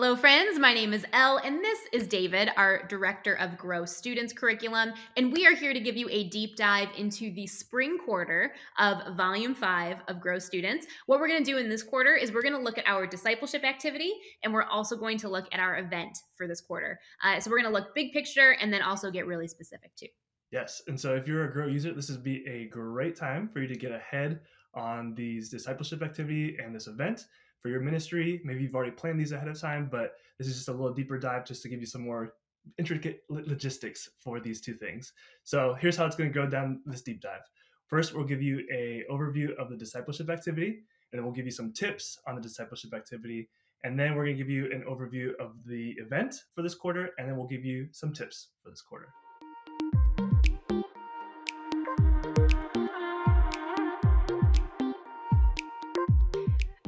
Hello, friends. My name is Elle, and this is David, our Director of Grow Students Curriculum. And we are here to give you a deep dive into the spring quarter of Volume 5 of Grow Students. What we're going to do in this quarter is we're going to look at our discipleship activity, and we're also going to look at our event for this quarter. Uh, so we're going to look big picture and then also get really specific too. Yes. And so if you're a Grow user, this would be a great time for you to get ahead on these discipleship activity and this event for your ministry. Maybe you've already planned these ahead of time, but this is just a little deeper dive just to give you some more intricate logistics for these two things. So here's how it's going to go down this deep dive. First, we'll give you a overview of the discipleship activity, and then we'll give you some tips on the discipleship activity. And then we're going to give you an overview of the event for this quarter, and then we'll give you some tips for this quarter.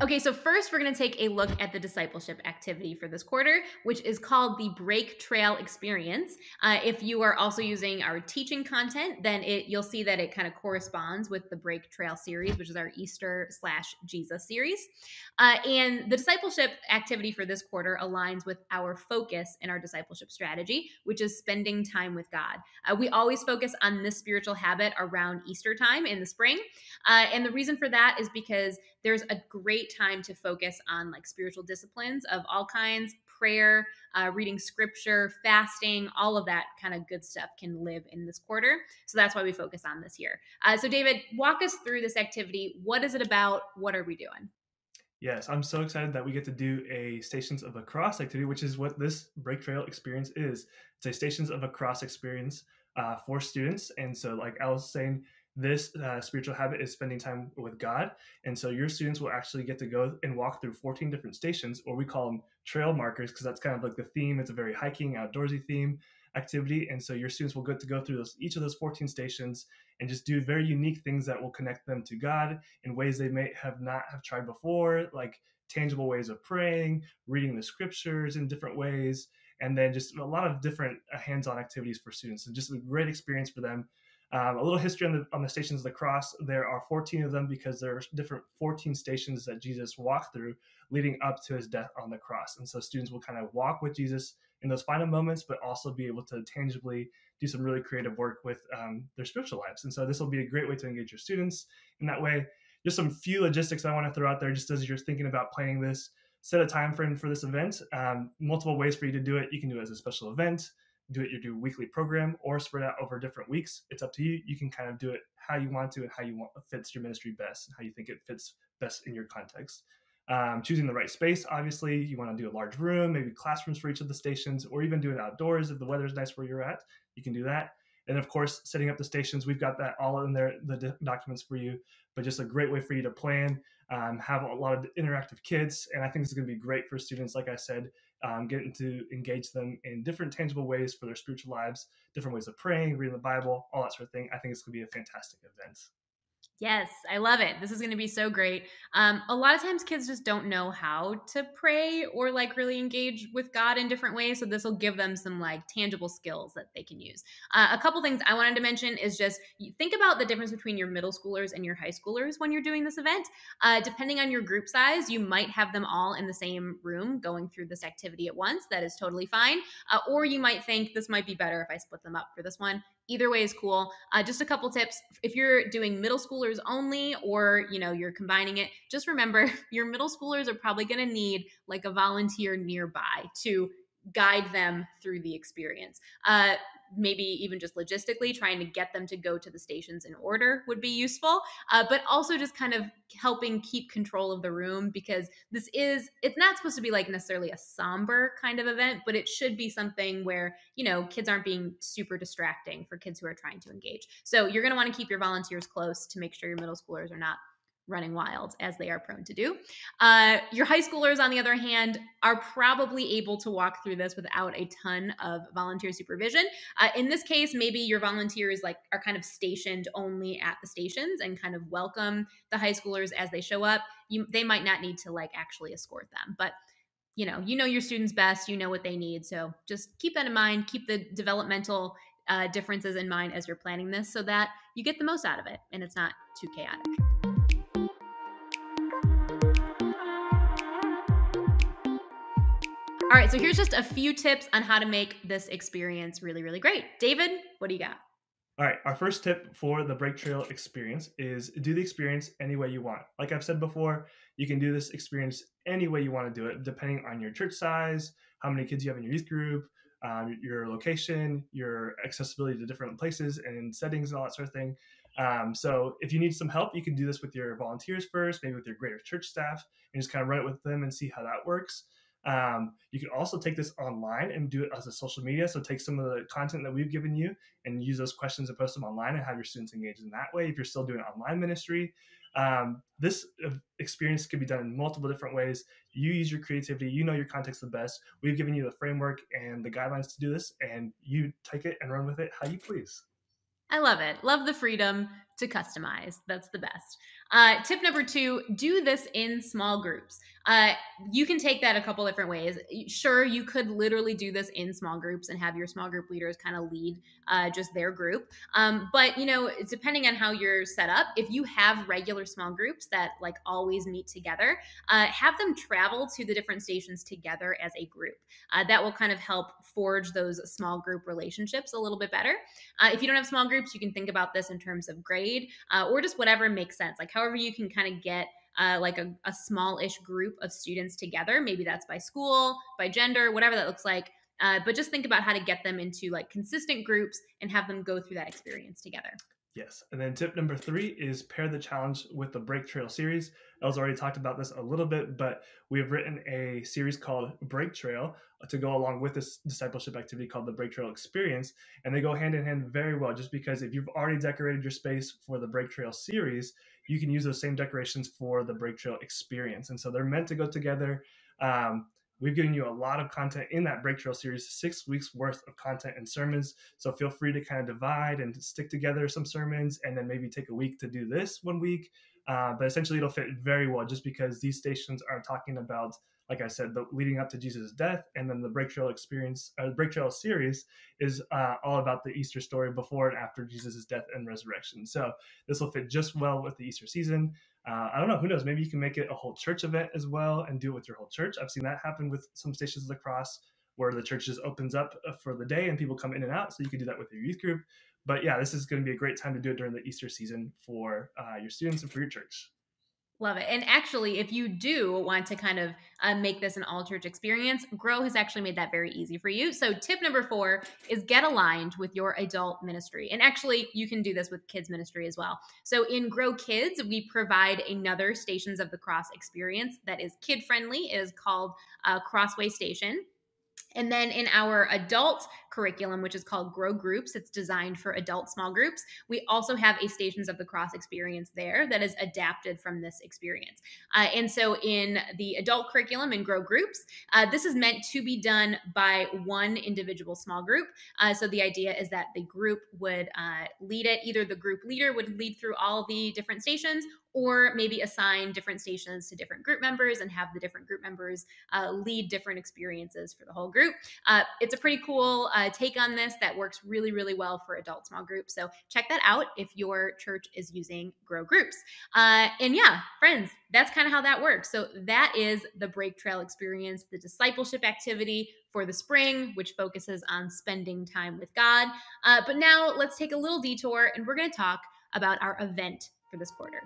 Okay, so first we're going to take a look at the discipleship activity for this quarter, which is called the Break Trail Experience. Uh, if you are also using our teaching content, then it you'll see that it kind of corresponds with the Break Trail series, which is our Easter slash Jesus series. Uh, and the discipleship activity for this quarter aligns with our focus in our discipleship strategy, which is spending time with God. Uh, we always focus on this spiritual habit around Easter time in the spring, uh, and the reason for that is because there's a great time to focus on like spiritual disciplines of all kinds prayer uh, reading scripture fasting all of that kind of good stuff can live in this quarter. So that's why we focus on this here uh, so david walk us through this activity. What is it about? What are we doing? Yes, I'm so excited that we get to do a Stations of a Cross activity, which is what this Break Trail experience is. It's a Stations of a Cross experience uh, for students. And so, like I was saying, this uh, spiritual habit is spending time with God. And so your students will actually get to go and walk through 14 different stations, or we call them trail markers, because that's kind of like the theme. It's a very hiking, outdoorsy theme activity. And so your students will get to go through those, each of those 14 stations and just do very unique things that will connect them to God in ways they may have not have tried before, like tangible ways of praying, reading the scriptures in different ways, and then just a lot of different uh, hands-on activities for students. And just a great experience for them um, a little history on the, on the stations of the cross. There are 14 of them because there are different 14 stations that Jesus walked through leading up to his death on the cross. And so students will kind of walk with Jesus in those final moments, but also be able to tangibly do some really creative work with um, their spiritual lives. And so this will be a great way to engage your students in that way. Just some few logistics I want to throw out there just as you're thinking about planning this. Set a time frame for this event. Um, multiple ways for you to do it. You can do it as a special event do it your do weekly program or spread out over different weeks. It's up to you. You can kind of do it how you want to and how you want fits your ministry best and how you think it fits best in your context. Um, choosing the right space, obviously, you want to do a large room, maybe classrooms for each of the stations, or even do it outdoors if the weather's nice where you're at. You can do that. And of course, setting up the stations, we've got that all in there, the documents for you. But just a great way for you to plan, um, have a lot of interactive kids, and I think it's going to be great for students. Like I said, um, getting to engage them in different tangible ways for their spiritual lives, different ways of praying, reading the Bible, all that sort of thing. I think it's going to be a fantastic event. Yes, I love it. This is going to be so great. Um, a lot of times kids just don't know how to pray or like really engage with God in different ways. So this will give them some like tangible skills that they can use. Uh, a couple things I wanted to mention is just think about the difference between your middle schoolers and your high schoolers when you're doing this event. Uh, depending on your group size, you might have them all in the same room going through this activity at once. That is totally fine. Uh, or you might think this might be better if I split them up for this one either way is cool uh, just a couple tips if you're doing middle schoolers only or you know you're combining it just remember your middle schoolers are probably going to need like a volunteer nearby to guide them through the experience. Uh, maybe even just logistically trying to get them to go to the stations in order would be useful uh, but also just kind of helping keep control of the room because this is it's not supposed to be like necessarily a somber kind of event but it should be something where you know kids aren't being super distracting for kids who are trying to engage. So you're going to want to keep your volunteers close to make sure your middle schoolers are not running wild as they are prone to do. Uh, your high schoolers, on the other hand, are probably able to walk through this without a ton of volunteer supervision. Uh, in this case, maybe your volunteers like are kind of stationed only at the stations and kind of welcome the high schoolers as they show up. You, they might not need to like actually escort them, but you know, you know your students best, you know what they need. So just keep that in mind. Keep the developmental uh, differences in mind as you're planning this so that you get the most out of it and it's not too chaotic. All right, so here's just a few tips on how to make this experience really, really great. David, what do you got? All right, our first tip for the Break Trail experience is do the experience any way you want. Like I've said before, you can do this experience any way you want to do it, depending on your church size, how many kids you have in your youth group, um, your location, your accessibility to different places and settings and all that sort of thing. Um, so if you need some help, you can do this with your volunteers first, maybe with your greater church staff, and just kind of run it with them and see how that works. Um, you can also take this online and do it as a social media. So take some of the content that we've given you and use those questions and post them online and have your students engage in that way. If you're still doing online ministry, um, this experience can be done in multiple different ways. You use your creativity. You know your context the best. We've given you the framework and the guidelines to do this, and you take it and run with it how you please. I love it. Love the freedom to customize. That's the best. Uh, tip number two do this in small groups. Uh, you can take that a couple different ways. Sure, you could literally do this in small groups and have your small group leaders kind of lead uh, just their group. Um, but, you know, depending on how you're set up, if you have regular small groups that like always meet together, uh, have them travel to the different stations together as a group. Uh, that will kind of help forge those small group relationships a little bit better. Uh, if you don't have small groups, you can think about this in terms of grade or just whatever makes sense. Like, how however you can kind of get uh, like a, a small-ish group of students together maybe that's by school by gender whatever that looks like uh, but just think about how to get them into like consistent groups and have them go through that experience together Yes. And then tip number three is pair the challenge with the Break Trail series. Elle's already talked about this a little bit, but we have written a series called Break Trail to go along with this discipleship activity called the Break Trail Experience. And they go hand in hand very well, just because if you've already decorated your space for the Break Trail series, you can use those same decorations for the Break Trail Experience. And so they're meant to go together. Um, We've given you a lot of content in that Break Trail series, six weeks worth of content and sermons. So feel free to kind of divide and stick together some sermons and then maybe take a week to do this one week. Uh, but essentially, it'll fit very well just because these stations are talking about like I said, the leading up to Jesus' death, and then the Break Trail experience, uh, Break Trail series is uh, all about the Easter story before and after Jesus' death and resurrection. So this will fit just well with the Easter season. Uh, I don't know, who knows? Maybe you can make it a whole church event as well and do it with your whole church. I've seen that happen with some stations of the cross where the church just opens up uh, for the day and people come in and out. So you can do that with your youth group. But yeah, this is going to be a great time to do it during the Easter season for uh, your students and for your church. Love it. And actually, if you do want to kind of uh, make this an all church experience, Grow has actually made that very easy for you. So, tip number four is get aligned with your adult ministry. And actually, you can do this with kids ministry as well. So, in Grow Kids, we provide another Stations of the Cross experience that is kid friendly. It is called uh, Crossway Station. And then in our adult curriculum, which is called Grow Groups, it's designed for adult small groups. We also have a Stations of the Cross experience there that is adapted from this experience. Uh, and so in the adult curriculum and Grow Groups, uh, this is meant to be done by one individual small group. Uh, so the idea is that the group would uh, lead it, either the group leader would lead through all the different stations, or maybe assign different stations to different group members and have the different group members uh, lead different experiences for the whole group. Uh, it's a pretty cool uh, take on this that works really, really well for adult small groups. So check that out if your church is using Grow Groups. Uh, and yeah, friends, that's kind of how that works. So that is the Break Trail experience, the discipleship activity for the spring, which focuses on spending time with God. Uh, but now let's take a little detour and we're going to talk about our event for this quarter.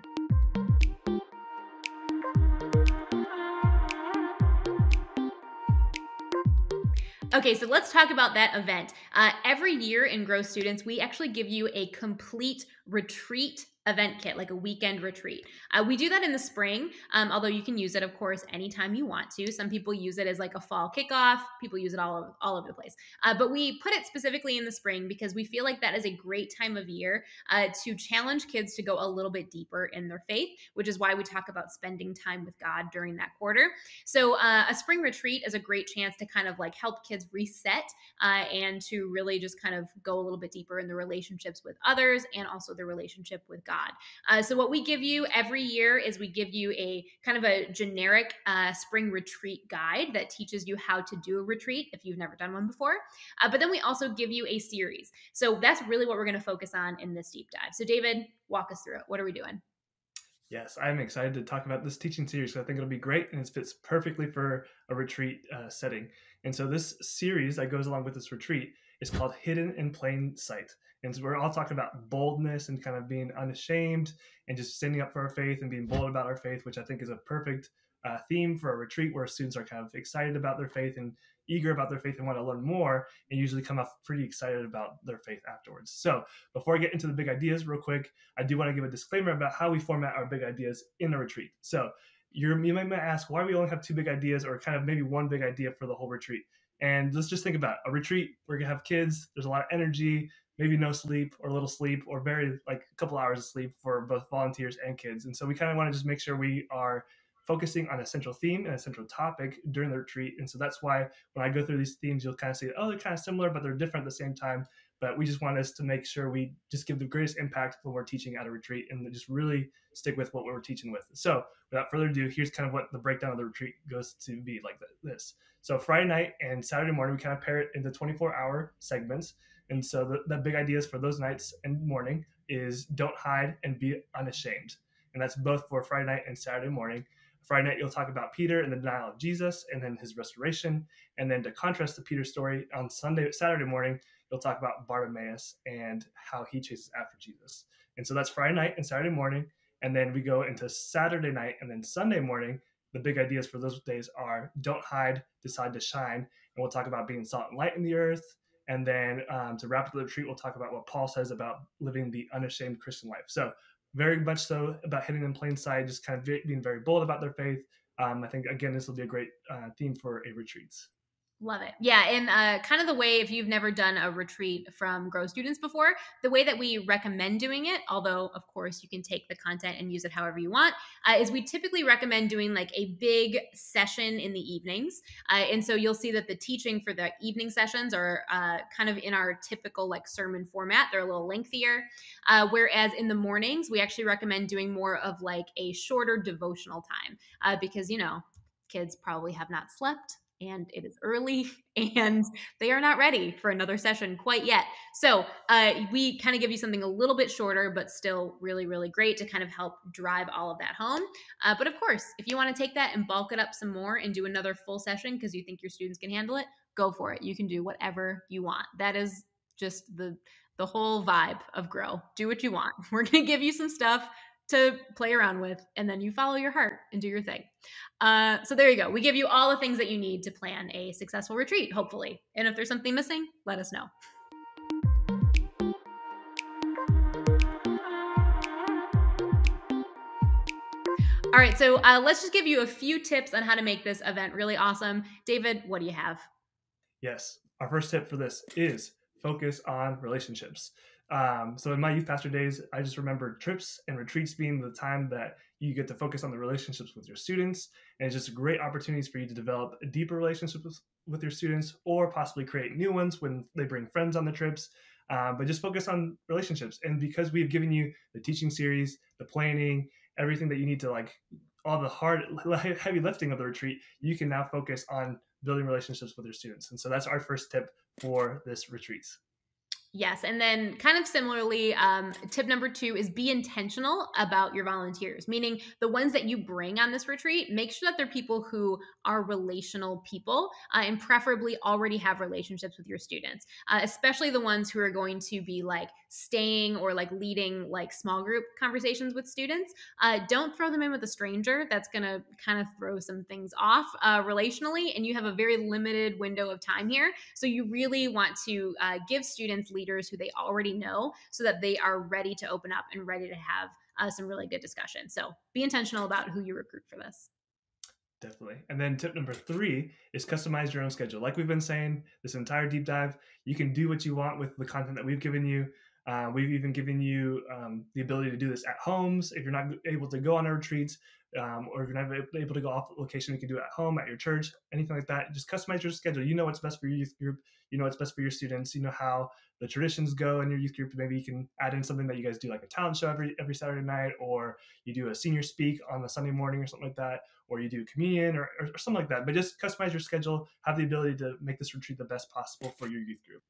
Okay, so let's talk about that event. Uh, every year in Grow Students, we actually give you a complete retreat event kit, like a weekend retreat. Uh, we do that in the spring, um, although you can use it, of course, anytime you want to. Some people use it as like a fall kickoff. People use it all over, all over the place. Uh, but we put it specifically in the spring because we feel like that is a great time of year uh, to challenge kids to go a little bit deeper in their faith, which is why we talk about spending time with God during that quarter. So uh, a spring retreat is a great chance to kind of like help kids reset uh, and to really just kind of go a little bit deeper in the relationships with others and also the relationship with God. God. Uh, so, what we give you every year is we give you a kind of a generic uh, spring retreat guide that teaches you how to do a retreat if you've never done one before. Uh, but then we also give you a series. So, that's really what we're going to focus on in this deep dive. So, David, walk us through it. What are we doing? Yes, I'm excited to talk about this teaching series. Because I think it'll be great and it fits perfectly for a retreat uh, setting. And so, this series that goes along with this retreat is called Hidden in Plain Sight. And so, we're all talking about boldness and kind of being unashamed and just standing up for our faith and being bold about our faith, which I think is a perfect uh, theme for a retreat where students are kind of excited about their faith and eager about their faith and want to learn more and usually come off pretty excited about their faith afterwards. So, before I get into the big ideas, real quick, I do want to give a disclaimer about how we format our big ideas in a retreat. So, you might ask why we only have two big ideas or kind of maybe one big idea for the whole retreat. And let's just think about it. a retreat. We're gonna have kids. There's a lot of energy, maybe no sleep or little sleep or very like a couple hours of sleep for both volunteers and kids. And so we kind of want to just make sure we are focusing on a central theme and a central topic during the retreat. And so that's why when I go through these themes, you'll kind of say, oh, they're kind of similar, but they're different at the same time. But we just want us to make sure we just give the greatest impact when we're teaching at a retreat and just really stick with what we're teaching with. So without further ado, here's kind of what the breakdown of the retreat goes to be like this. So Friday night and Saturday morning, we kind of pair it into 24 hour segments. And so the, the big ideas for those nights and morning is don't hide and be unashamed. And that's both for Friday night and Saturday morning. Friday night, you'll talk about Peter and the denial of Jesus and then his restoration. And then to contrast the Peter story on Sunday, Saturday morning, you'll talk about Bartimaeus and how he chases after Jesus. And so that's Friday night and Saturday morning. And then we go into Saturday night and then Sunday morning. The big ideas for those days are don't hide, decide to shine. And we'll talk about being salt and light in the earth. And then um, to wrap up the retreat, we'll talk about what Paul says about living the unashamed Christian life. So very much so about hitting in plain sight, just kind of being very bold about their faith. Um, I think again, this will be a great uh, theme for a retreat. Love it. Yeah. And uh, kind of the way, if you've never done a retreat from Grow students before, the way that we recommend doing it, although of course you can take the content and use it however you want, uh, is we typically recommend doing like a big session in the evenings. Uh, and so you'll see that the teaching for the evening sessions are uh, kind of in our typical like sermon format, they're a little lengthier. Uh, whereas in the mornings, we actually recommend doing more of like a shorter devotional time uh, because, you know, kids probably have not slept and it is early and they are not ready for another session quite yet. So, uh, we kind of give you something a little bit shorter, but still really, really great to kind of help drive all of that home. Uh, but of course, if you want to take that and bulk it up some more and do another full session because you think your students can handle it, go for it. You can do whatever you want. That is just the the whole vibe of grow. Do what you want. We're going to give you some stuff to play around with, and then you follow your heart and do your thing. Uh, so there you go. We give you all the things that you need to plan a successful retreat, hopefully. And if there's something missing, let us know. All right, so uh, let's just give you a few tips on how to make this event really awesome. David, what do you have? Yes, our first tip for this is focus on relationships. Um, so in my youth pastor days, I just remember trips and retreats being the time that you get to focus on the relationships with your students, and it's just great opportunities for you to develop a deeper relationship with, with your students, or possibly create new ones when they bring friends on the trips. Um, but just focus on relationships, and because we've given you the teaching series, the planning, everything that you need to like, all the hard, heavy lifting of the retreat, you can now focus on building relationships with your students. And so that's our first tip for this retreat. Yes. And then, kind of similarly, um, tip number two is be intentional about your volunteers, meaning the ones that you bring on this retreat, make sure that they're people who are relational people uh, and preferably already have relationships with your students, uh, especially the ones who are going to be like staying or like leading like small group conversations with students. Uh, don't throw them in with a stranger. That's going to kind of throw some things off uh, relationally. And you have a very limited window of time here. So you really want to uh, give students leaders who they already know so that they are ready to open up and ready to have uh, some really good discussion. So be intentional about who you recruit for this. Definitely. And then tip number three is customize your own schedule. Like we've been saying this entire deep dive, you can do what you want with the content that we've given you. Uh, we've even given you um, the ability to do this at homes. If you're not able to go on a retreat, um, or if you're not able to go off location, you can do it at home, at your church, anything like that. Just customize your schedule. You know what's best for your youth group. You know what's best for your students. You know how the traditions go in your youth group. Maybe you can add in something that you guys do, like a talent show every every Saturday night, or you do a senior speak on the Sunday morning, or something like that, or you do communion, or, or, or something like that. But just customize your schedule. Have the ability to make this retreat the best possible for your youth group.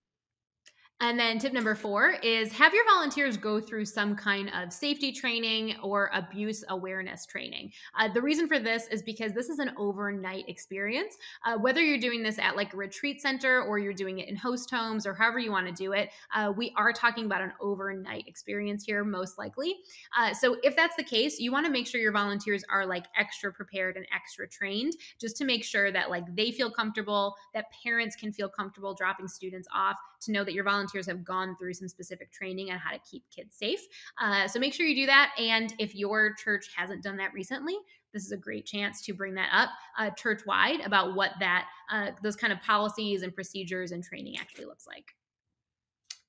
And then tip number four is have your volunteers go through some kind of safety training or abuse awareness training. Uh, the reason for this is because this is an overnight experience. Uh, whether you're doing this at like a retreat center or you're doing it in host homes or however you want to do it, uh, we are talking about an overnight experience here, most likely. Uh, so if that's the case, you want to make sure your volunteers are like extra prepared and extra trained just to make sure that like they feel comfortable, that parents can feel comfortable dropping students off to know that your volunteers volunteers have gone through some specific training on how to keep kids safe. Uh, so make sure you do that. And if your church hasn't done that recently, this is a great chance to bring that up uh, church wide about what that uh, those kind of policies and procedures and training actually looks like.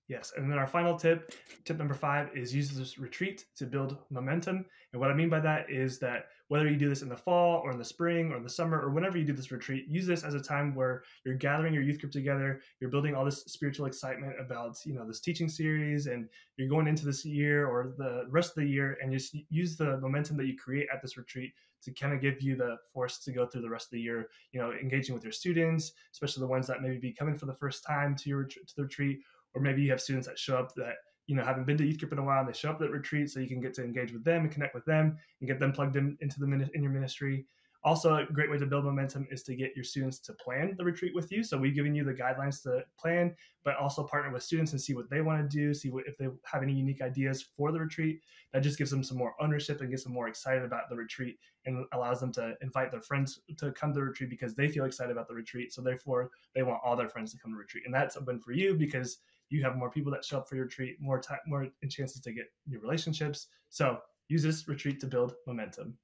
Yes, and then our final tip, tip number five, is use this retreat to build momentum. And what I mean by that is that whether you do this in the fall or in the spring or in the summer or whenever you do this retreat, use this as a time where you're gathering your youth group together, you're building all this spiritual excitement about you know this teaching series, and you're going into this year or the rest of the year, and just use the momentum that you create at this retreat to kind of give you the force to go through the rest of the year. You know, engaging with your students, especially the ones that maybe be coming for the first time to your to the retreat or maybe you have students that show up that you know haven't been to youth group in a while and they show up at retreat so you can get to engage with them and connect with them and get them plugged in into the in your ministry. Also a great way to build momentum is to get your students to plan the retreat with you. So we've given you the guidelines to plan but also partner with students and see what they want to do see what, if they have any unique ideas for the retreat. That just gives them some more ownership and gets them more excited about the retreat and allows them to invite their friends to come to the retreat because they feel excited about the retreat. So therefore they want all their friends to come to retreat. And that's a win for you because you have more people that show up for your retreat, more time, more chances to get new relationships. So use this retreat to build momentum.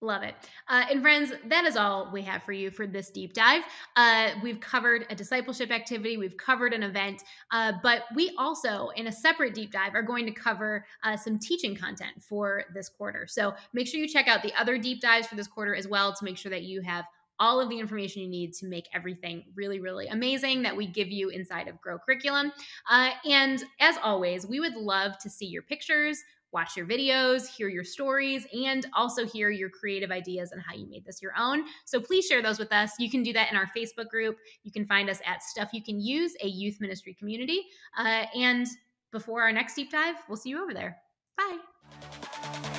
Love it. Uh, and friends, that is all we have for you for this deep dive. Uh, we've covered a discipleship activity, we've covered an event, uh, but we also, in a separate deep dive, are going to cover uh, some teaching content for this quarter. So make sure you check out the other deep dives for this quarter as well to make sure that you have all of the information you need to make everything really, really amazing that we give you inside of Grow Curriculum. Uh, and as always, we would love to see your pictures, watch your videos, hear your stories, and also hear your creative ideas and how you made this your own. So please share those with us. You can do that in our Facebook group. You can find us at Stuff You Can Use, a youth ministry community. Uh, and before our next deep dive, we'll see you over there. Bye.